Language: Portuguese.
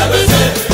Deixa vencer